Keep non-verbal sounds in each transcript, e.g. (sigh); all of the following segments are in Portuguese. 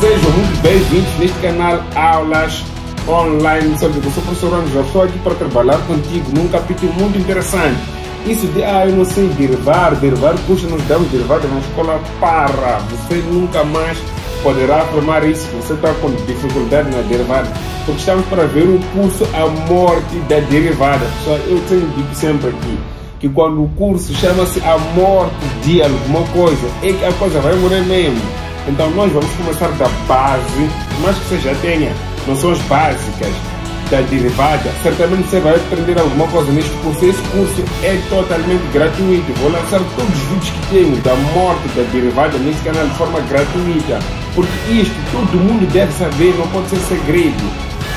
Sejam muito bem-vindos neste canal Aulas Online. Eu sou o professor Angela, estou aqui para trabalhar contigo num capítulo muito interessante. Isso de, ah, eu não sei derivar, derivar, puxa, nós damos derivada na escola, para, você nunca mais poderá afirmar isso, você está com dificuldade na derivada, porque estamos para ver o curso A Morte da Derivada. Pessoal, eu tenho dito sempre aqui, que quando o curso chama-se A Morte de alguma coisa, é que a coisa vai morrer mesmo. Então nós vamos começar da base, mas que você já tenha noções básicas da derivada, certamente você vai aprender alguma coisa neste curso. Esse curso é totalmente gratuito. Vou lançar todos os vídeos que tenho da morte da derivada nesse canal de forma gratuita. Porque isto todo mundo deve saber, não pode ser segredo.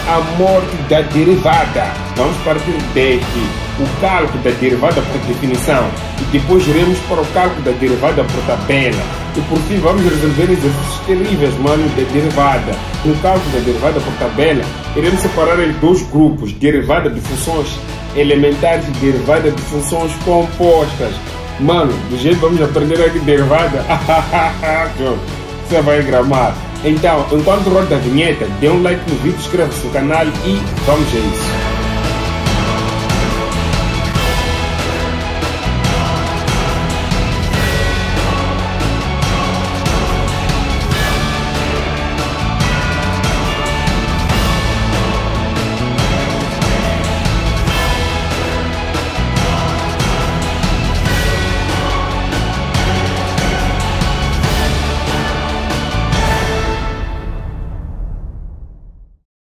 A morte da derivada. Vamos partir deste o cálculo da derivada por definição e depois iremos para o cálculo da derivada por tabela e por fim vamos resolver exercícios terríveis, mano, da derivada. No cálculo da derivada por tabela, iremos separar em dois grupos, derivada de funções elementares e derivada de funções compostas. Mano, do jeito que vamos aprender aqui derivada, (laughs) você vai gramar. Então, enquanto roda a vinheta, dê um like no vídeo, inscreva-se no canal e vamos a isso.